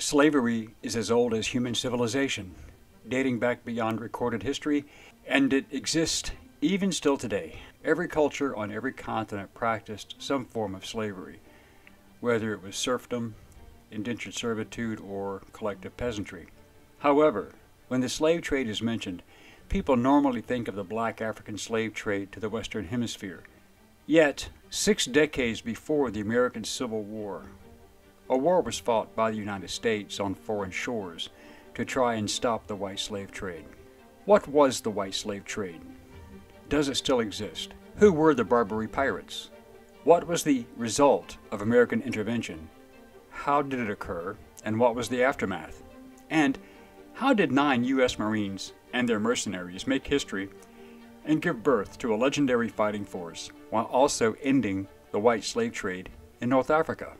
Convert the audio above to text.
Slavery is as old as human civilization, dating back beyond recorded history, and it exists even still today. Every culture on every continent practiced some form of slavery, whether it was serfdom, indentured servitude, or collective peasantry. However, when the slave trade is mentioned, people normally think of the black African slave trade to the Western Hemisphere. Yet, six decades before the American Civil War, a war was fought by the United States on foreign shores to try and stop the white slave trade. What was the white slave trade? Does it still exist? Who were the Barbary pirates? What was the result of American intervention? How did it occur, and what was the aftermath? And how did nine U.S. Marines and their mercenaries make history and give birth to a legendary fighting force while also ending the white slave trade in North Africa?